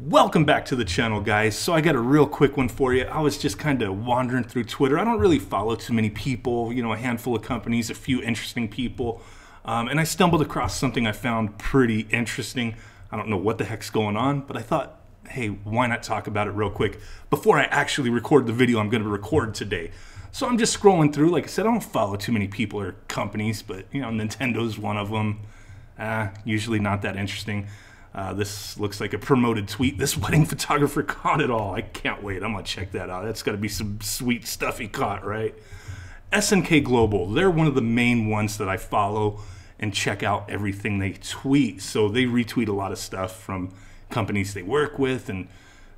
Welcome back to the channel, guys. So I got a real quick one for you. I was just kind of wandering through Twitter. I don't really follow too many people, you know, a handful of companies, a few interesting people. Um, and I stumbled across something I found pretty interesting. I don't know what the heck's going on, but I thought, hey, why not talk about it real quick before I actually record the video I'm going to record today. So I'm just scrolling through. Like I said, I don't follow too many people or companies, but, you know, Nintendo's one of them. Uh, usually not that interesting. Uh, this looks like a promoted tweet. This wedding photographer caught it all. I can't wait. I'm going to check that out. That's got to be some sweet stuff he caught, right? SNK Global, they're one of the main ones that I follow and check out everything they tweet. So they retweet a lot of stuff from companies they work with and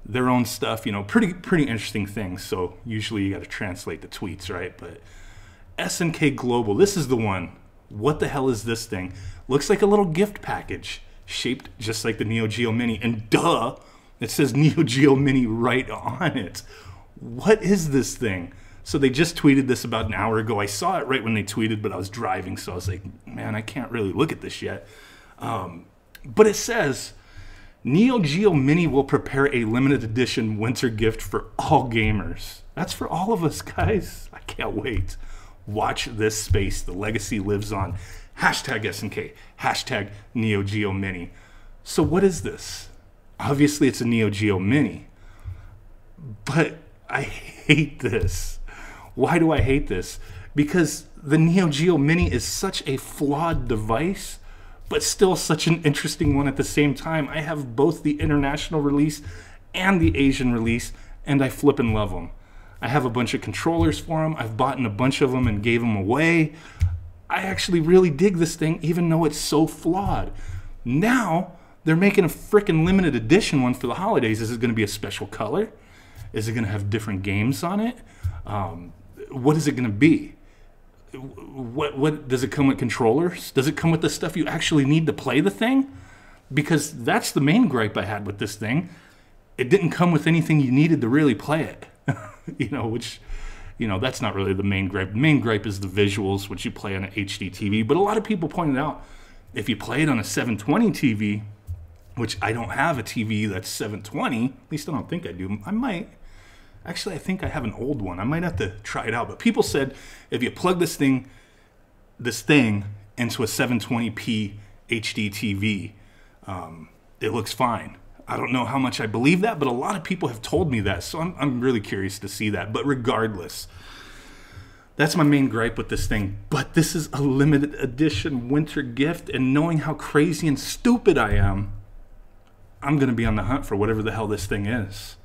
their own stuff, you know, pretty pretty interesting things. So usually you got to translate the tweets, right? But SNK Global, this is the one. What the hell is this thing? Looks like a little gift package shaped just like the Neo Geo Mini. And duh, it says Neo Geo Mini right on it. What is this thing? So they just tweeted this about an hour ago. I saw it right when they tweeted, but I was driving, so I was like, man, I can't really look at this yet. Um, but it says Neo Geo Mini will prepare a limited edition winter gift for all gamers. That's for all of us, guys. I can't wait. Watch this space. The legacy lives on. Hashtag SNK. Hashtag Neo Geo Mini. So what is this? Obviously, it's a Neo Geo Mini. But I hate this. Why do I hate this? Because the Neo Geo Mini is such a flawed device, but still such an interesting one at the same time. I have both the international release and the Asian release, and I flip and love them. I have a bunch of controllers for them. I've bought a bunch of them and gave them away. I actually really dig this thing, even though it's so flawed. Now, they're making a freaking limited edition one for the holidays. Is it going to be a special color? Is it going to have different games on it? Um, what is it going to be? What what does it come with controllers? Does it come with the stuff you actually need to play the thing? Because that's the main gripe I had with this thing. It didn't come with anything you needed to really play it. you know, which you know, that's not really the main gripe. The main gripe is the visuals, which you play on an HD TV. But a lot of people pointed out if you play it on a 720 TV, which I don't have a TV that's 720, at least I don't think I do. I might. Actually, I think I have an old one. I might have to try it out. But people said if you plug this thing, this thing into a 720p HD TV, um, it looks fine. I don't know how much I believe that, but a lot of people have told me that. So I'm, I'm really curious to see that. But regardless, that's my main gripe with this thing. But this is a limited edition winter gift. And knowing how crazy and stupid I am, I'm going to be on the hunt for whatever the hell this thing is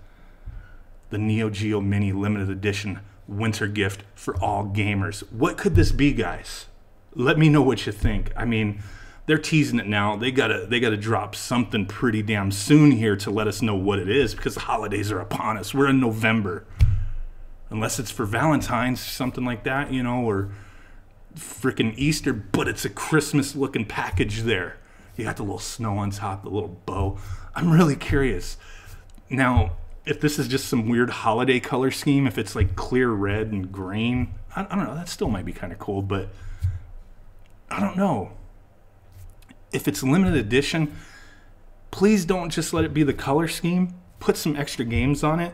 the Neo Geo Mini limited edition winter gift for all gamers. What could this be, guys? Let me know what you think. I mean, they're teasing it now. They gotta they gotta drop something pretty damn soon here to let us know what it is because the holidays are upon us. We're in November. Unless it's for Valentine's, something like that, you know, or freaking Easter, but it's a Christmas looking package there. You got the little snow on top, the little bow. I'm really curious. Now, if this is just some weird holiday color scheme, if it's like clear red and green, I, I don't know. That still might be kind of cool, but I don't know. If it's limited edition, please don't just let it be the color scheme. Put some extra games on it.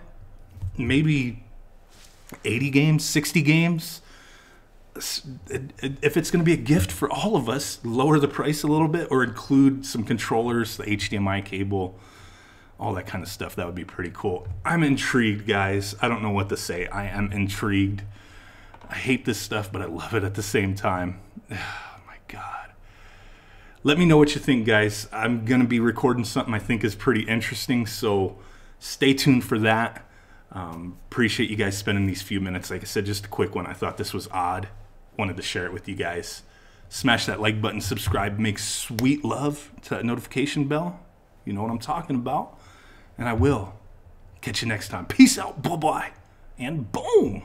Maybe 80 games, 60 games. If it's going to be a gift for all of us, lower the price a little bit or include some controllers, the HDMI cable all that kind of stuff. That would be pretty cool. I'm intrigued, guys. I don't know what to say. I am intrigued. I hate this stuff, but I love it at the same time. Let me know what you think, guys. I'm going to be recording something I think is pretty interesting, so stay tuned for that. Um, appreciate you guys spending these few minutes. Like I said, just a quick one. I thought this was odd. Wanted to share it with you guys. Smash that like button, subscribe, make sweet love to that notification bell. You know what I'm talking about and I will. Catch you next time. Peace out. Bye bye. And boom.